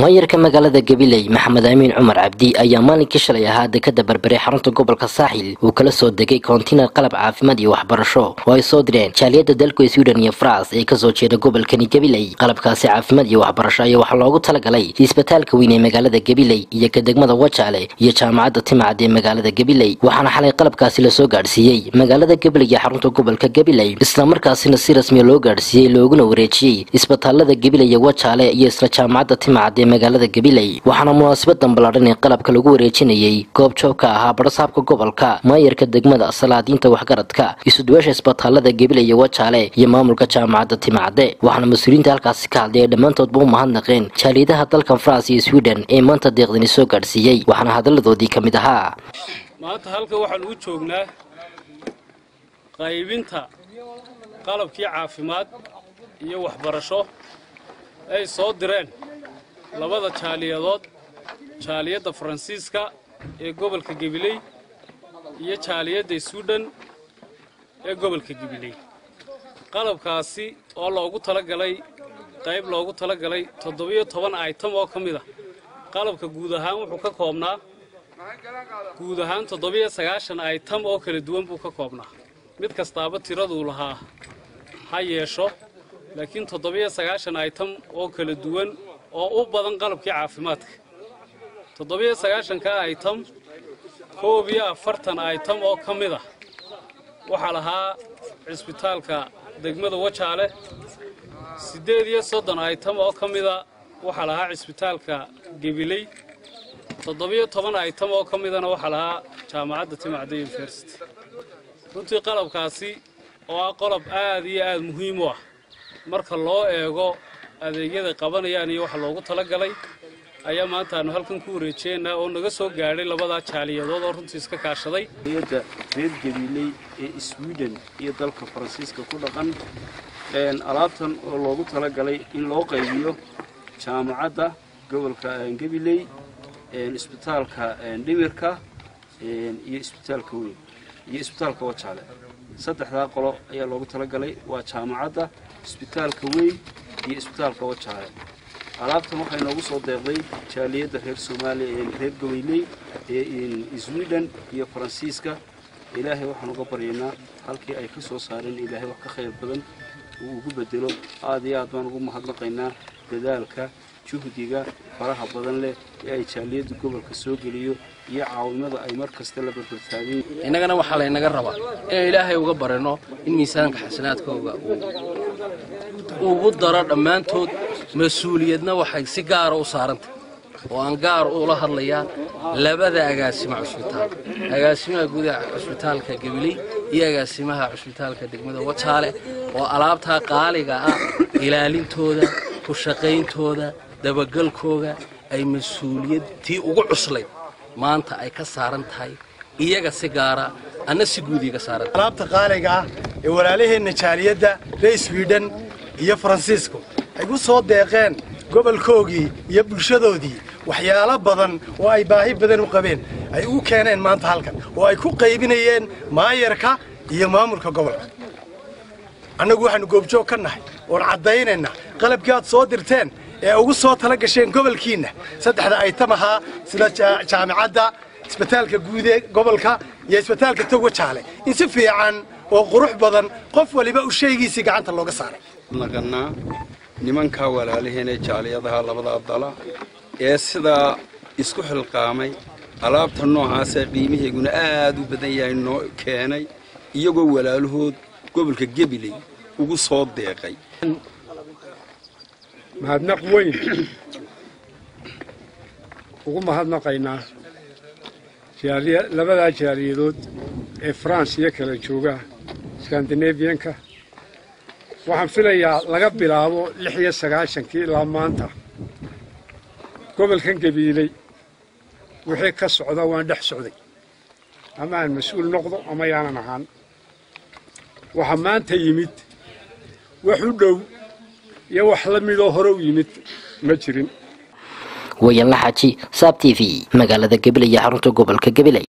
maayarka magaalada gabiley maxamed amiin cumar cabdi ayaa maalinkii shalay ahaa dekada berbere xarunta gobolka saaxil. Uu kala soo degay kontinar qalab caafimaad iyo waxbarasho. Oo ay soo direen jaaliyada dalka sweden iyo faras ee ka soo jeeda gobolkani gabiley qalabkaasi caafimaad iyo waxbarasho ayaa waxaa loogu talagalay isbitaalka weyn ee magaalada gabiley iyo ka degmada wajaale iyo jaamacadda timacad ee magaalada gabiley waxaana xalay qalabkaasi la soo gaadhsiiyey. Magaalada gabiley iyo xarunta gobolka gabiley islamarkaasina si rasmiya loo gaadhsiiyey looguna wareejiyey isbitaalada gabiley wajaale iyo isla jaamacadda timacad magaalada gabiley waxaana munaasibadan ballaadhan ee qalabka lagu wareejinayey goob joog ka ahaa barasaabka gobolka maayarka degmada salaadiinta waxgaradka isuduwaasha isbitaalada gabiley wajaale iyo maamulka jaamacadda timacadde waxaana mas'uuliyiinta halkaasi ka hadlay ay dhammaantoodba u mahadnaqeen jaaliyadaha dalkan faras iyo sweden ee maanta deeqdani soo gaadhsiiyey waxaana hadalladoodii ka mid ahaa. Maanta halka waxaan u joognaa qaybinta qalabkii caafimaad iyo waxbarasho ay soo direen labada jaaliyadood jaaliyadda faransiiska ee gobolka gabiley iyo jaaliyadda swiden ee gobolka gabiley qalabkaasi oo loogu talagalay qayb loogu talagalay toddobiyo toban aytam oo ka mid a qalabka guud ahaan wuxuu ka koobnaa guud ahaan toddobiyo sagaashan aytam oo kala duwan buu ka koobnaa. Mid kastaaba tiraduu lahaa ha yeesho laakiin toddobiyo sagaashan aytam oo kala duwan oo u badan qalabkii caafimaadka. Toddobiyo sagaashanka aytam koob iyo afartan aytam oo ka mid ah. Waxaa lahaa cisbitaalka degmada wajaale. Siddeed iyo soddon aytam oo ka mida waxaa lahaa cisbitaalka gabiley toddobiyo toban aytam oo ka midana waxaa lahaa jaamacadda timacda university. Runtii qalabkaasi oo ah qolob aad iyo aad muhiim u ah marka loo eego adeegyada qabanayaan iyo waxa loogu talagalay ayaa maanta aanu halkan ku wareejeynaa oo naga soo gaadhay labadaa jaaliyadood oo runtii iska kaashaday. Yadda reer gabiiley ee sweden iyo dalka faransiiska ku dhaqan alaabtan oo loogu talagalay in loo qaybiyo jaamacadda gobolka gabiley isbitaalka dhimirka iyo isbitaalka weyn iyo isbitaalka wajaale saddexdaa qolo ayaa loogu talagalay waa jaamacadda isbitaalka weyn iyo isbitaalka wajaale alaabtan waxay noogu soo deeqday jaaliyadda reer soomaaliya ee reer gaweyley ee sweden iyo faransiiska. Ilaahay waxaan uga baryaynaa halkii ay ka soo saareen ilaahay wax ka khayr badan uu ugu bedelo aad iyo aad baan ugu mahadnaqaynaa dadaalka juhdiga faraha badan leh ee ay jaaliyadda gobolka soo geliyo iyo caawimada ay mar kasta la barbartaageen innagana waxaa laynaga rabaa inaan ilaahay uga barino in miisaanka xasanaadkooga ugu daro dhammaantood mas'uuliyadna waxay si gaara u saarantah oo aan gaar ula hadlayaa labada agaasima cusbitaal agaasimaha gudaha cusbitaalka gabiley iyo agaasimaha cusbitaalka degmada wajaale oo alaabtaa qaaliga ah ilaalintooda ku shaqayntooda dabagalkooga ay mas'uuliyad tii ugu cuslayd. Maanta ay ka saaran tahay iyaga si gaara anna si guud iga saaran alaabta qaaliga ah ee walaalaheenna jaaliyadda reer swiden iyo faransiisku ku soo deeqeen gobolkoogii iyo bulshadoodii. Waxyaalo badan oo ay baahi badan u qabeen ay ugu keeneen maanta halkan oo ay ku qaybinayeen maayarka iyo maamulka gobolka. Annagu waxaannu goobjoog ka nahay oon caddaynaynaa qalabkii aad soo dirteen ee ugu soo tala gasheen gobolkiinna. Saddexda aytam ahaa sida jaamicadda isbitaalka guud ee gobolka iyo isbitaalka togo jaale. In si fiican oo qurux badan qof waliba u shaygiisii gacanta looga saaray. Naqannaa nimankaa walaalaheenee jaaliyadaha labada abdala ee sidaa isku xilqaamay alaabta noocaasee qiimaheeguna aad u badan yahay noo keenay iyagoo walaalahood gobolka gabiley ugu soo deeqay. Mahadnaq weyn. Ugu mahadnaqaynaa labadaa jaaliyadood ee faranse iyo kala jooga skandinabiyanka waxaan filayaa laga bilaabo lix iyo sagaashankii ilaa maanta. Gobolkan gabiiley wixii ka socda waan dhex socday. Ama aan mas'uul noqdo ama yaanan ahaan. Waxaa maanta yimid wax u dhow iyo wax la midoo hore u yimid ma jirin. Wayanla xaaji saab t v magaalada gabiley iyo xarunta gobolka gabiley